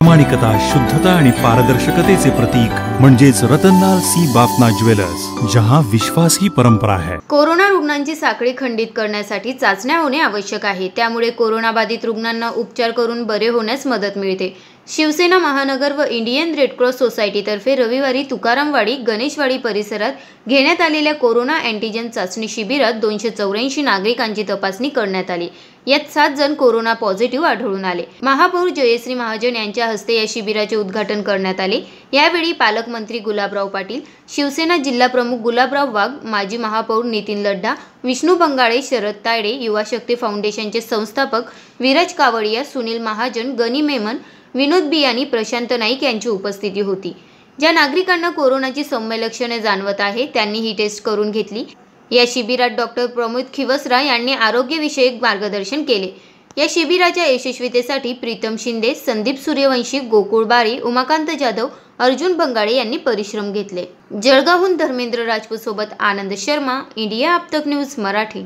प्रामाणिकता शुद्धता आणि पारदर्शकतेचे प्रतीक म्हणजेच रतनलाल सी बापना ज्वेलर्स जहां विश्वास ही परंपरा आहे कोरोना रुग्णांची साखळी खंडित करण्यासाठी चाचण्या होणे आवश्यक आहे. त्यामुळे कोरोनाबाधित रुग्णांना उपचार करून बरे होण्यास मदत मिळते. शिवसेना महानगर व इंडियन रेडक्रॉस सोसायटीतर्फे रविवारी तुकारामवाडी गणेशवाडी परिसरात घेण्यात आलेल्या कोरोना अँटीजन चाचणी शिबिरात दोनशे चौऱ्याऐंशी नागरिकांची तपासणी करण्यात आली. यात सात जण कोरोना पॉझिटिव्ह आढळून आले. महापौर जयश्री महाजन यांच्या हस्ते या शिबिराचे उद्घाटन करण्यात आले. यावेळी पालकमंत्री गुलाबराव पाटील शिवसेना जिल्हाप्रमुख गुलाबराव वाघ माजी महापौर नितीन लड्डा विष्णू बंगाळे शरद तायडे युवा शक्ती फाउंडेशनचे संस्थापक विराज कावडिया सुनील महाजन गनी मेमन विनोद बियानी प्रशांत नाईक यांची उपस्थिती होती. ज्या नागरिकांना कोरोनाची सौम्य लक्षणे जाणवत आहे त्यांनी ही टेस्ट करून घेतली. या शिबिरात डॉक्टर प्रमोद खिवसरा यांनी आरोग्यविषयक मार्गदर्शन केले. या शिबिराच्या यशस्वीतेसाठी प्रीतम शिंदे संदीप सूर्यवंशी गोकुळ बारी उमाकांत जाधव अर्जुन बंगाळे यांनी परिश्रम घेतले. जळगावहून धर्मेंद्र राजपूत सोबत आनंद शर्मा इंडिया आपतक न्यूज मराठी.